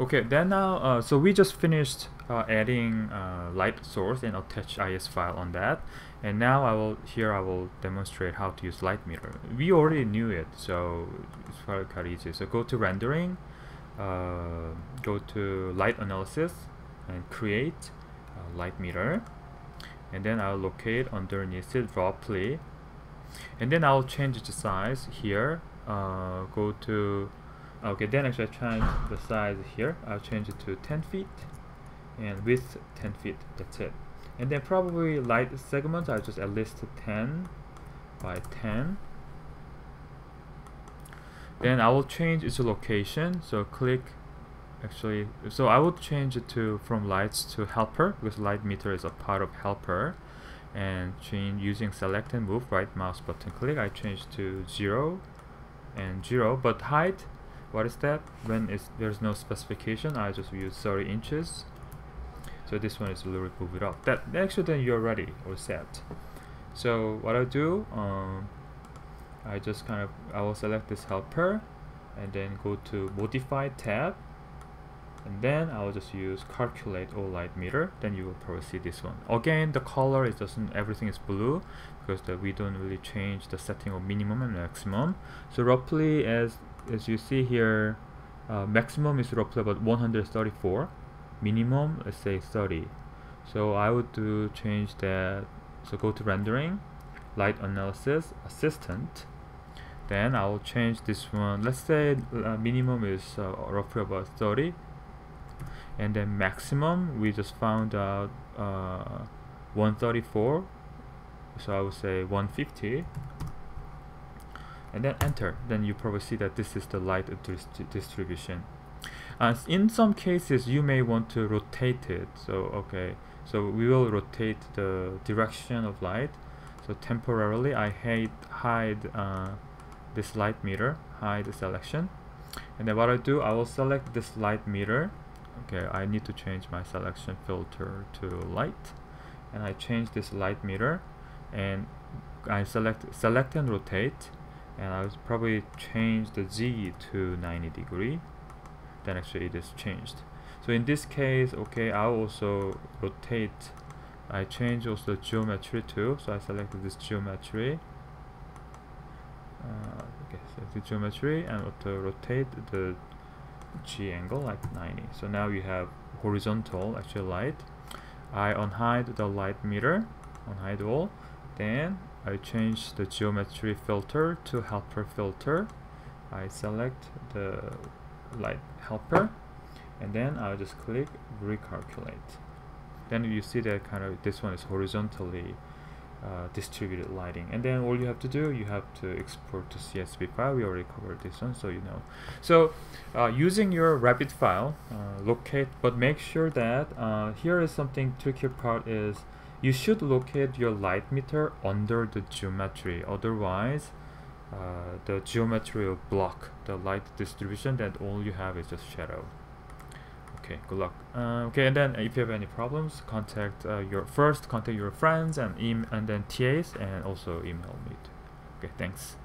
Okay, then now, uh, so we just finished uh, adding uh, light source and attach IES file on that. And now I will, here I will demonstrate how to use light meter. We already knew it, so it's quite easy. So go to rendering, uh, go to light analysis and create light meter. And then I'll locate underneath it roughly. And then I'll change the size here. Uh, go to okay then actually I change the size here. I'll change it to 10 feet and width 10 feet. That's it. And then probably light segments I'll just at least 10 by 10 then I will change its location. So click actually so I will change it to from lights to helper because light meter is a part of helper. And change using select and move right mouse button click. I change to 0 and 0 but height what is that when is there's no specification I just use 30 inches. So this one is a little move it up. That actually then you're ready or set. So what I do um, I just kind of I will select this helper and then go to modify tab. And then I'll just use calculate all light meter. Then you will probably see this one. Again the color is doesn't everything is blue because the, we don't really change the setting of minimum and maximum. So roughly as as you see here uh, maximum is roughly about 134 minimum let's say 30 so I would do change that so go to rendering light analysis assistant. Then I will change this one. Let's say uh, minimum is uh, roughly about 30 and then maximum we just found out uh, 134 so I would say 150 and then enter then you probably see that this is the light distribution. Uh, in some cases you may want to rotate it. So okay so we will rotate the direction of light. So temporarily I hide, hide uh, this light meter hide the selection. And then what I do I will select this light meter. Okay I need to change my selection filter to light. And I change this light meter and I select select and rotate and I'll probably change the Z to 90 degree. Then actually it is changed. So in this case okay I'll also rotate. I change also the geometry too. So I selected this geometry. Uh, okay so the geometry and auto rotate the G angle like 90 so now you have horizontal actual light. I unhide the light meter unhide all then I change the geometry filter to helper filter. I select the light helper and then I'll just click recalculate. Then you see that kind of this one is horizontally uh, distributed lighting. And then all you have to do you have to export to CSV file. We already covered this one so you know. So uh, using your rapid file uh, locate but make sure that uh, here is something tricky part is you should locate your light meter under the geometry. Otherwise uh, the geometry will block the light distribution that all you have is just shadow okay good luck. Uh, okay and then if you have any problems contact uh, your first contact your friends and and then TAs and also email me. Okay thanks